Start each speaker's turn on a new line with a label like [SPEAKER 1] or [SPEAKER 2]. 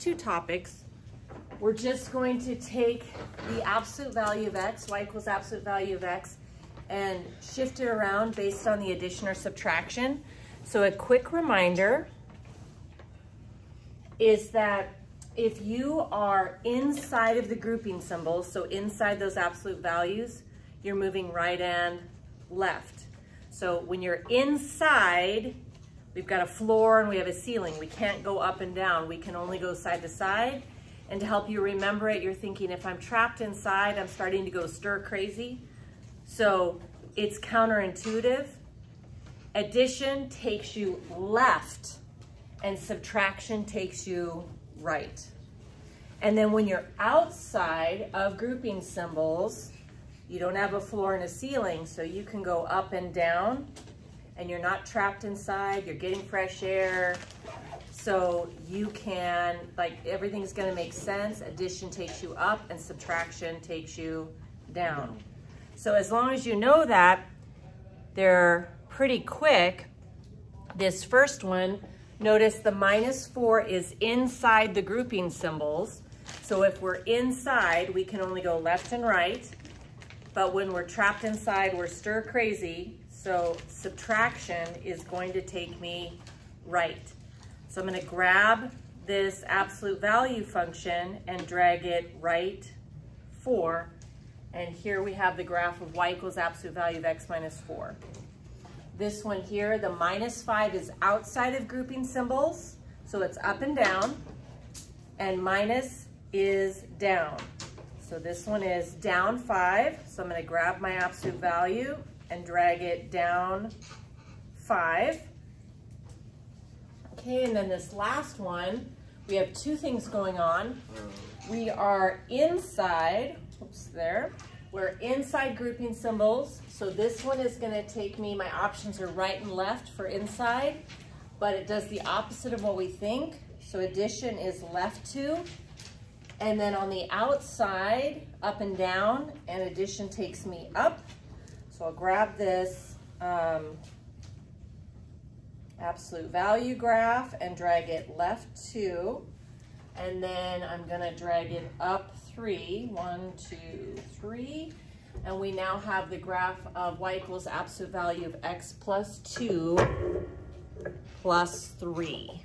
[SPEAKER 1] two topics, we're just going to take the absolute value of x, y equals absolute value of x, and shift it around based on the addition or subtraction. So a quick reminder is that if you are inside of the grouping symbols, so inside those absolute values, you're moving right and left. So when you're inside, we've got a floor and we have a ceiling. We can't go up and down. We can only go side to side. And to help you remember it, you're thinking, if I'm trapped inside, I'm starting to go stir crazy. So it's counterintuitive. Addition takes you left and subtraction takes you right. And then when you're outside of grouping symbols, you don't have a floor and a ceiling, so you can go up and down and you're not trapped inside, you're getting fresh air. So you can, like everything's gonna make sense. Addition takes you up and subtraction takes you down. So as long as you know that, they're pretty quick. This first one, notice the minus four is inside the grouping symbols. So if we're inside, we can only go left and right. But when we're trapped inside, we're stir crazy. So subtraction is going to take me right. So I'm gonna grab this absolute value function and drag it right four. And here we have the graph of y equals absolute value of x minus four. This one here, the minus five is outside of grouping symbols. So it's up and down and minus is down. So this one is down five. So I'm gonna grab my absolute value and drag it down five. Okay, and then this last one, we have two things going on. We are inside, oops, there. We're inside grouping symbols. So this one is gonna take me, my options are right and left for inside, but it does the opposite of what we think. So addition is left two, and then on the outside, up and down, and addition takes me up. So I'll grab this um, absolute value graph and drag it left two. And then I'm gonna drag it up three, one, two, three. And we now have the graph of y equals absolute value of x plus two plus three.